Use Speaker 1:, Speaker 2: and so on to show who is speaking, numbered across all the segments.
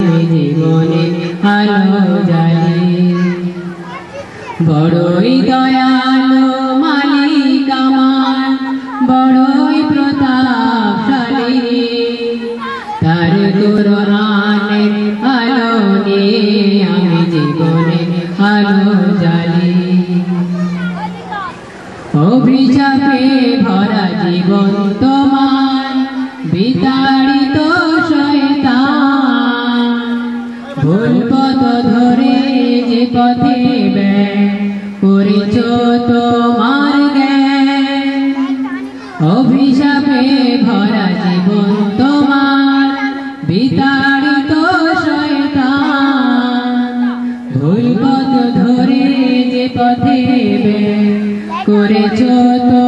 Speaker 1: জীবনে আলো জালি বড়ই দয়ালো মালিক আমার, বড়ই প্রতাপশালী। তার কোরআনের আলো নিয়ে আমি জীবনে আলো জালি অভিশাপে ভরা জীবন পথে ব্যয় করেছ তোমার জ্ঞান। অভিশাপে ভরা জীবন তোমার, বিতাড়িত শয়তান। ভুল পথ ধরে যে পথে ব্যয় করেছ তোমার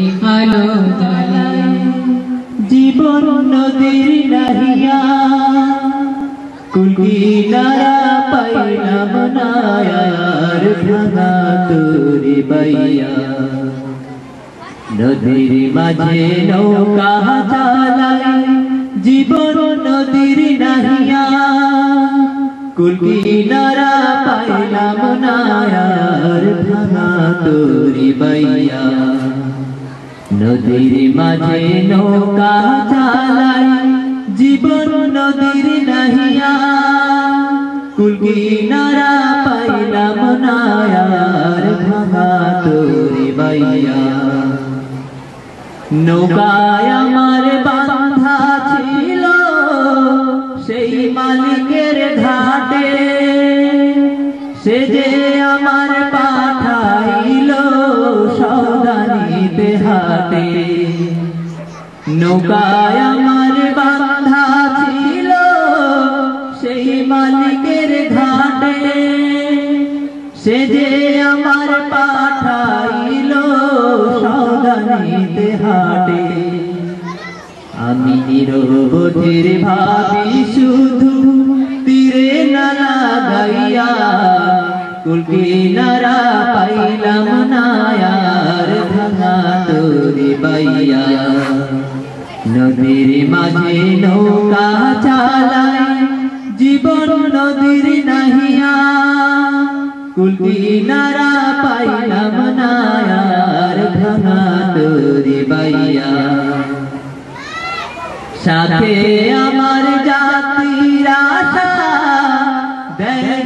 Speaker 2: কুলকিনারা পাইলাম নায়ার ভাঙা তোরে বাইয়া নদীর মাঝে নৌকা চালাই, জীবন নদীর নাহিয়া। কুলকিনারা পাইলাম নায়ার ভাঙা তোরে বাইয়া নদীর মাঝে নৌকা চালাই জীবন নদীর নাহিয়া কুলকিনারা পাইলাম নায়ার ভাঙা তোরে বাইয়া নৌকায় আমার বান্ধা ছিল সেই মালিকের ঘাটে। সে যে আমার পাঠাইল সৌদানিতে হাটে নৌকায় সে যে আমার পাঠাইল সৌদানিতে হাটে। আমি নিরবধির ভাবি শুধু তীরে না লাগাইয়া কুলকিনারা পাইলাম নায়ার ভাঙা তোরে বাইয়া। নদীর মাঝে নৌকা চালাই, জীবন নদীর কুলকিনারা পাইলাম নায়ার ভাঙা তোরে বাইয়া। সাথে আমার জাতির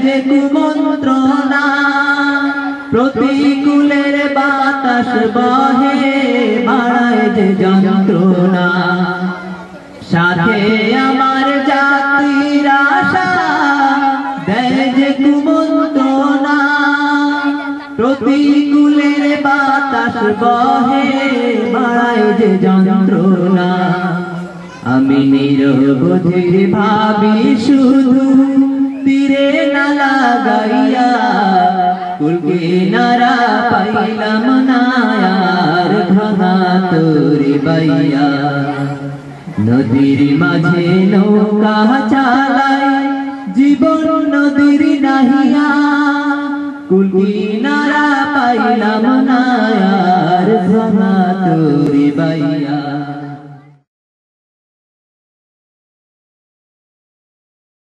Speaker 2: যে কুমন্ত্রণা। প্রতিকূলের বাতাস বহে, বাড়ায় যে যন্ত্রণা। সাথে আমার প্রতিকূলের বাতাস বহে, বাড়ায় যে যন্ত্রণা। আমি নিরবধির ভাবি শুধু তীরে না লাগাইয়া, কুলকে নারা পাইলাম নায়ার ভাঙা তোরে বাইয়া। নদীর মাঝে নৌকা চালাই, জীবন নদীর নাহিয়া কুলকিনারা পাইলাম না আর ভ্রমা তোরে বাইয়া